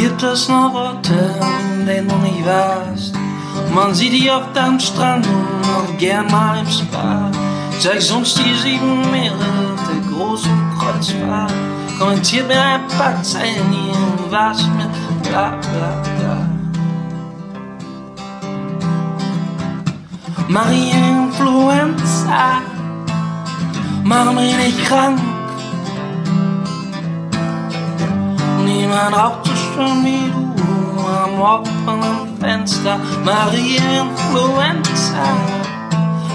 Gibt es noch Orte, an denen du nicht warst? Man sieht dich oft am Strand und auch gern mal im Spa. Zeig uns die sieben Meere der großen Kreuzfahrt. Kommentiert mir ein paar Zeilen hier, was mit bla bla bla. Marienfluenza, mach mich nicht krank. Niemand raucht wie du am offenen Fenster. Marienfluenza,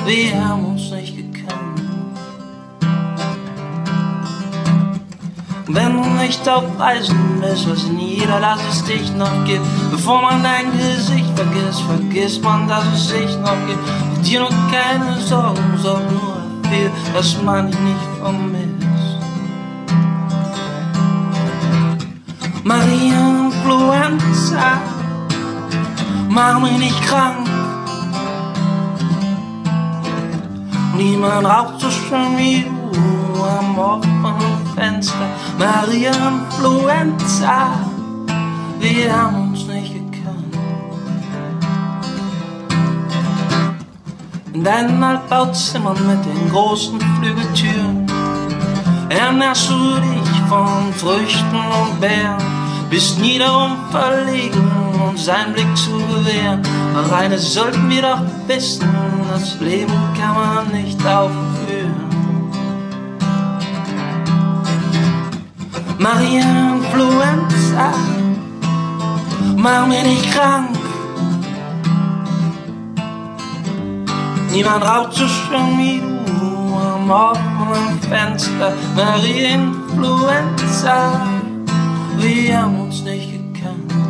wir haben uns nicht gekannt. Wenn du nicht auf Reisen bist, was in jeder Lass es dich noch gibt. Bevor man dein Gesicht vergisst, vergisst man, dass es sich noch gibt. Mach dir noch keine Sorgen, sorg nur dafür, dass man dich nicht vermisst. Marienfluenza, mach mich nicht krank. Niemand raucht so schön wie du am offenen Fenster. Marienfluenza, wir haben uns nicht gekannt. In deinen Altbauzimmern mit den großen Flügeltüren ernährst du dich von Früchten und Beeren, bist nieder und verlegen, uns einen Blick zu gewähren. Eines sollten wir doch wissen, das Leben kann man nicht aufführen. Marienfluenza, mach mich nicht krank. Niemand raucht so schön wie du am offenen Fenster. Marienfluenza, wir haben uns nicht gekannt.